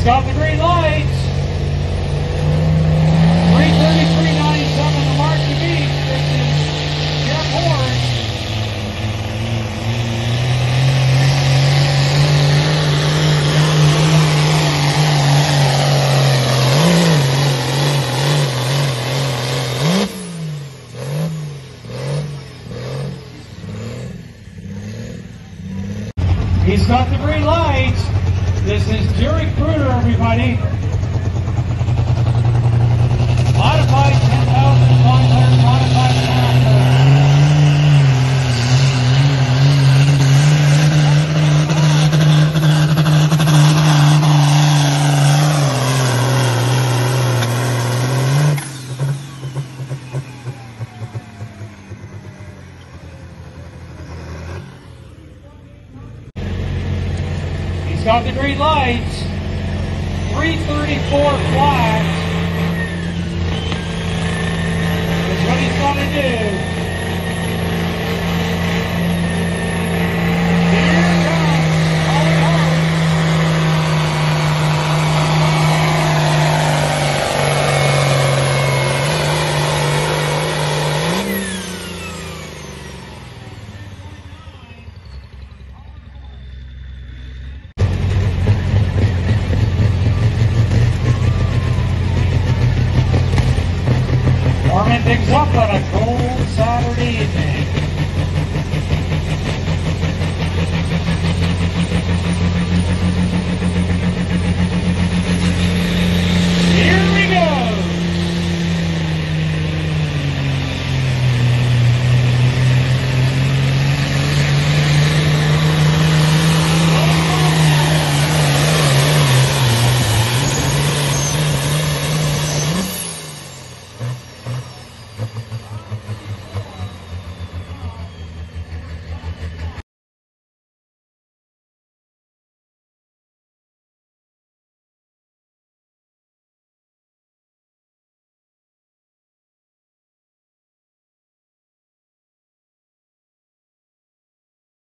He's got the green lights. 333.97 the mark to beat. This is Jeff Horn. He's got the green lights. This is Jerry Bruder, everybody. Got the green lights. 334 flat. Warming things up on a cold Saturday evening.